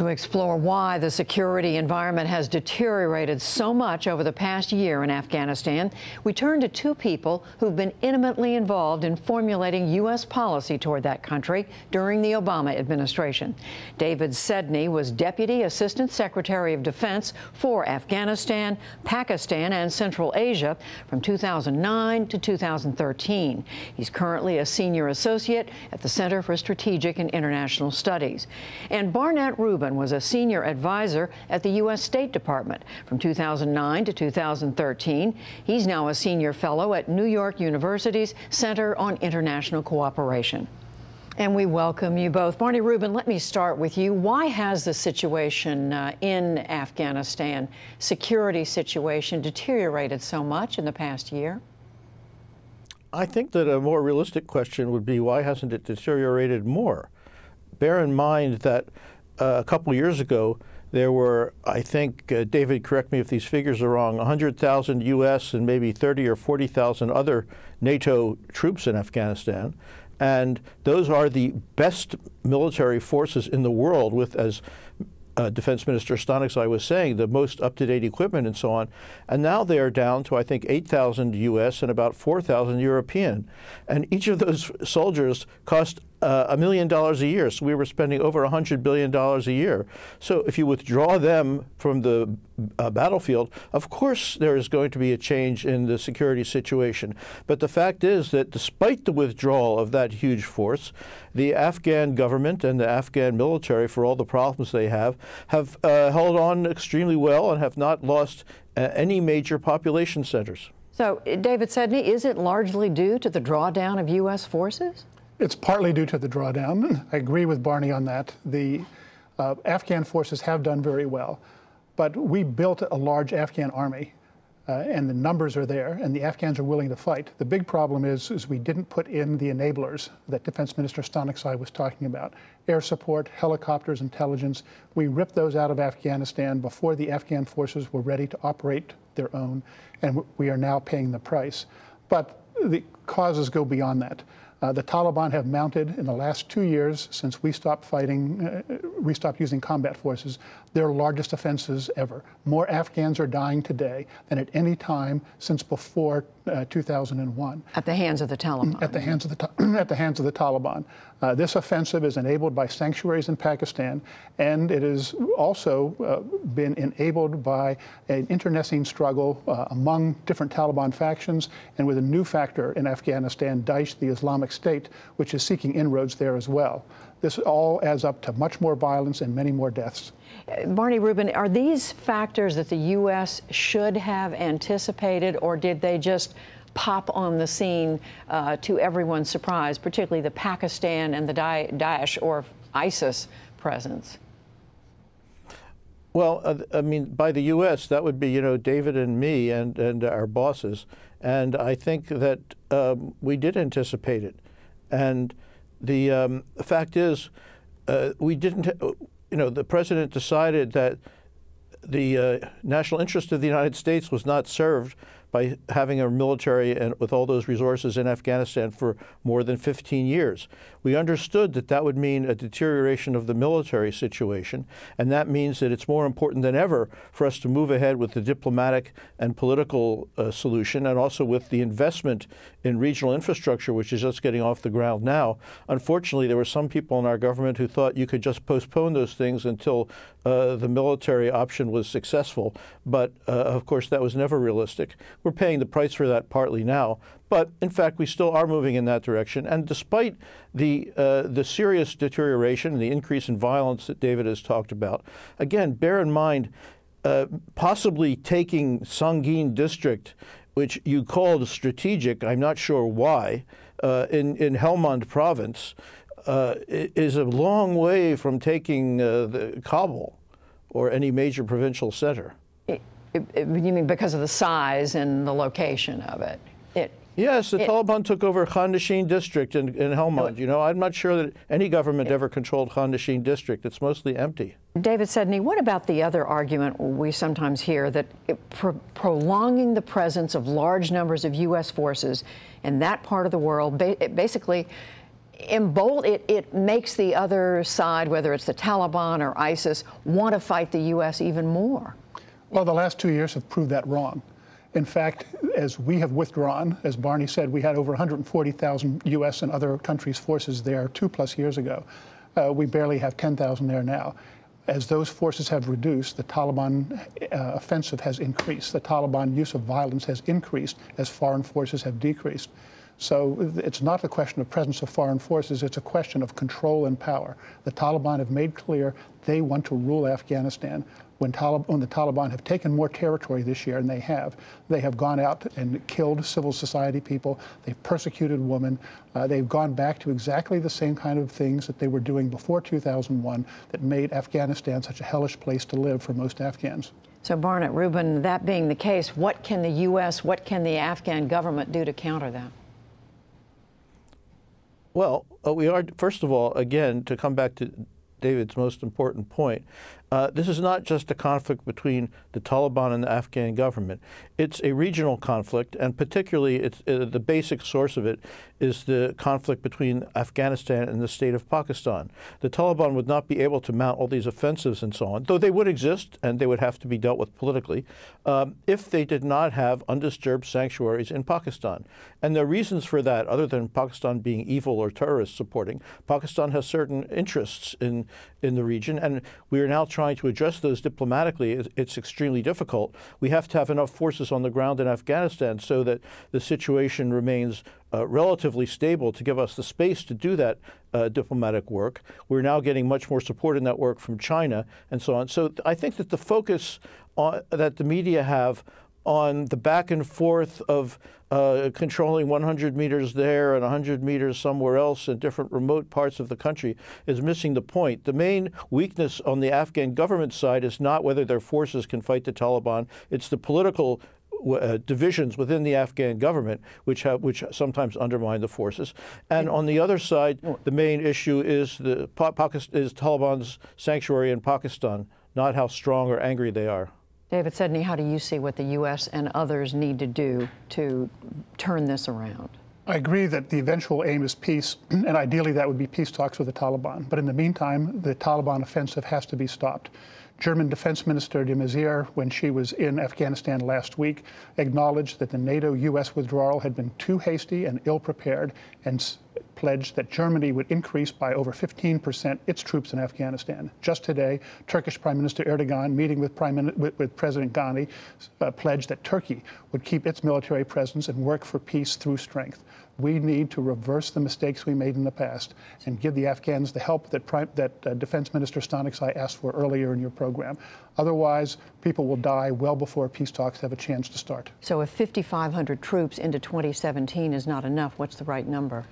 To explore why the security environment has deteriorated so much over the past year in Afghanistan, we turn to two people who've been intimately involved in formulating U.S. policy toward that country during the Obama administration. David Sedney was Deputy Assistant Secretary of Defense for Afghanistan, Pakistan, and Central Asia from 2009 to 2013. He's currently a Senior Associate at the Center for Strategic and International Studies. And Barnett Rubin Rubin was a senior advisor at the U.S. State Department from 2009 to 2013. He's now a senior fellow at New York University's Center on International Cooperation. And we welcome you both. Barney Rubin, let me start with you. Why has the situation uh, in Afghanistan, security situation, deteriorated so much in the past year? I think that a more realistic question would be why hasn't it deteriorated more? Bear in mind that a couple years ago, there were, I think, uh, David, correct me if these figures are wrong, 100,000 U.S. and maybe 30 or 40,000 other NATO troops in Afghanistan. And those are the best military forces in the world with, as uh, Defense Minister Stanikzai was saying, the most up-to-date equipment and so on. And now they are down to, I think, 8,000 U.S. and about 4,000 European. And each of those soldiers cost uh, a million dollars a year. So we were spending over $100 billion a year. So if you withdraw them from the uh, battlefield, of course there is going to be a change in the security situation. But the fact is that despite the withdrawal of that huge force, the Afghan government and the Afghan military, for all the problems they have, have uh, held on extremely well and have not lost uh, any major population centers. So, David Sedney, is it largely due to the drawdown of U.S. forces? It's partly due to the drawdown. I agree with Barney on that. The uh, Afghan forces have done very well, but we built a large Afghan army, uh, and the numbers are there, and the Afghans are willing to fight. The big problem is, is we didn't put in the enablers that Defense Minister Stanikzai was talking about. Air support, helicopters, intelligence. We ripped those out of Afghanistan before the Afghan forces were ready to operate their own, and we are now paying the price. But the causes go beyond that. Uh, the Taliban have mounted in the last two years since we stopped fighting, uh, we stopped using combat forces, their largest offenses ever. More Afghans are dying today than at any time since before uh, 2001. At the hands of the Taliban. At the hands of the, at the, hands of the Taliban. Uh, this offensive is enabled by sanctuaries in Pakistan, and it is also uh, been enabled by an internecine struggle uh, among different Taliban factions, and with a new factor in Afghanistan, Daesh, the Islamic State, which is seeking inroads there as well. This all adds up to much more violence and many more deaths. Barney Rubin, are these factors that the U.S. should have anticipated, or did they just pop on the scene uh, to everyone's surprise, particularly the Pakistan and the Daesh or ISIS presence? Well, uh, I mean, by the U.S., that would be, you know, David and me and, and our bosses. And I think that um, we did anticipate it. And the, um, fact is, uh, we didn't, you know, the president decided that the uh, national interest of the United States was not served by having a military and with all those resources in Afghanistan for more than 15 years. We understood that that would mean a deterioration of the military situation, and that means that it's more important than ever for us to move ahead with the diplomatic and political uh, solution and also with the investment in regional infrastructure, which is just getting off the ground now. Unfortunately, there were some people in our government who thought you could just postpone those things until uh, the military option was successful, but uh, of course that was never realistic. We're paying the price for that partly now, but in fact we still are moving in that direction. And despite the uh, the serious deterioration the increase in violence that David has talked about, again, bear in mind. Uh, possibly taking Sangin district, which you called strategic, I'm not sure why, uh, in, in Helmand province, uh, is a long way from taking uh, the Kabul or any major provincial center. It, it, you mean because of the size and the location of it? it yes, the Taliban took over Khanashin district in, in Helmand. You know, I'm not sure that any government ever controlled Khanashin district. It's mostly empty. David Sedney, what about the other argument we sometimes hear that pro prolonging the presence of large numbers of U.S. forces in that part of the world ba basically embold it, it makes the other side, whether it's the Taliban or ISIS, want to fight the U.S. even more. Well, the last two years have proved that wrong. In fact, as we have withdrawn, as Barney said, we had over 140,000 U.S. and other countries' forces there two plus years ago. Uh, we barely have 10,000 there now. As those forces have reduced, the Taliban uh, offensive has increased. The Taliban use of violence has increased as foreign forces have decreased. So it's not a question of presence of foreign forces, it's a question of control and power. The Taliban have made clear they want to rule Afghanistan. When, Talib when, the Taliban have taken more territory this year, and they have, they have gone out and killed civil society people, they've persecuted women, uh, they've gone back to exactly the same kind of things that they were doing before 2001 that made Afghanistan such a hellish place to live for most Afghans. So, Barnett Rubin, that being the case, what can the U.S., what can the Afghan government do to counter that? Well, uh, we are, first of all, again, to come back to David's most important point, uh, this is not just a conflict between the Taliban and the Afghan government. It's a regional conflict, and particularly uh, the basic source of it is the conflict between Afghanistan and the state of Pakistan. The Taliban would not be able to mount all these offensives and so on, though they would exist and they would have to be dealt with politically, um, if they did not have undisturbed sanctuaries in Pakistan. And there are reasons for that, other than Pakistan being evil or terrorist supporting. Pakistan has certain interests in, in the region, and we are now trying trying to address those diplomatically, it's extremely difficult. We have to have enough forces on the ground in Afghanistan so that the situation remains uh, relatively stable to give us the space to do that uh, diplomatic work. We're now getting much more support in that work from China and so on. So I think that the focus on, that the media have on the back and forth of uh, controlling 100 meters there and 100 meters somewhere else in different remote parts of the country is missing the point. The main weakness on the Afghan government side is not whether their forces can fight the Taliban, it's the political uh, divisions within the Afghan government, which have which sometimes undermine the forces. And on the other side, the main issue is the Pakistan, is Taliban's sanctuary in Pakistan, not how strong or angry they are. David Sedney, how do you see what the U.S. and others need to do to turn this around? I agree that the eventual aim is peace, and ideally that would be peace talks with the Taliban. But in the meantime, the Taliban offensive has to be stopped. German Defense Minister de Maizière, when she was in Afghanistan last week, acknowledged that the NATO U.S. withdrawal had been too hasty and ill prepared and pledged that Germany would increase by over 15% its troops in Afghanistan. Just today, Turkish Prime Minister Erdogan, meeting with, Prime, with, with President Ghani, uh, pledged that Turkey would keep its military presence and work for peace through strength. We need to reverse the mistakes we made in the past and give the Afghans the help that, Prime, that uh, Defense Minister Stanikzai asked for earlier in your program. Otherwise, people will die well before peace talks have a chance to start. So if 5,500 troops into 2017 is not enough, what's the right number?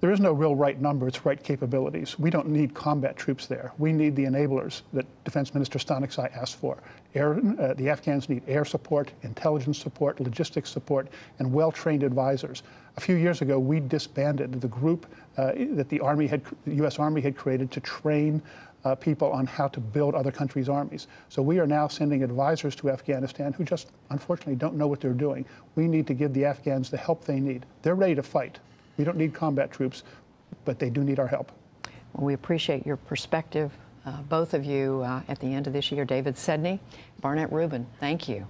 There is no real right number, it's right capabilities. We don't need combat troops there. We need the enablers that Defense Minister Stanikzai asked for. Air, uh, the Afghans need air support, intelligence support, logistics support, and well-trained advisors. A few years ago, we disbanded the group uh, that the Army had, the U.S. Army had created to train uh, people on how to build other countries' armies. So we are now sending advisors to Afghanistan who just unfortunately don't know what they're doing. We need to give the Afghans the help they need. They're ready to fight. We don't need combat troops, but they do need our help. Well, we appreciate your perspective, both of you, uh, at the end of this year. David Sedney, Barnett Rubin, thank you.